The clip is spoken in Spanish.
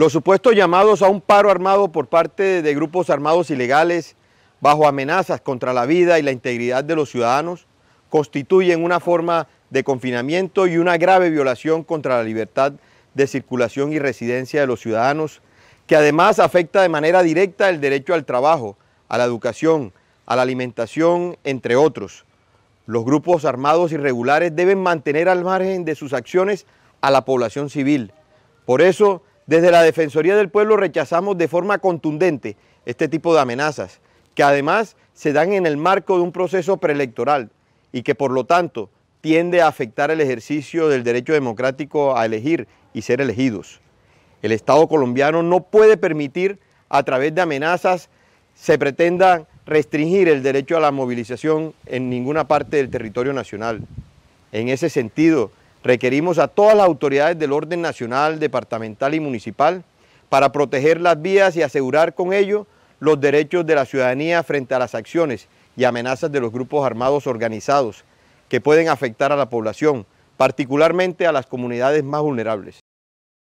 Los supuestos llamados a un paro armado por parte de grupos armados ilegales bajo amenazas contra la vida y la integridad de los ciudadanos constituyen una forma de confinamiento y una grave violación contra la libertad de circulación y residencia de los ciudadanos, que además afecta de manera directa el derecho al trabajo, a la educación, a la alimentación, entre otros. Los grupos armados irregulares deben mantener al margen de sus acciones a la población civil. Por eso, desde la Defensoría del Pueblo rechazamos de forma contundente este tipo de amenazas, que además se dan en el marco de un proceso preelectoral y que por lo tanto tiende a afectar el ejercicio del derecho democrático a elegir y ser elegidos. El Estado colombiano no puede permitir a través de amenazas se pretenda restringir el derecho a la movilización en ninguna parte del territorio nacional. En ese sentido, requerimos a todas las autoridades del orden nacional, departamental y municipal para proteger las vías y asegurar con ello los derechos de la ciudadanía frente a las acciones y amenazas de los grupos armados organizados que pueden afectar a la población, particularmente a las comunidades más vulnerables.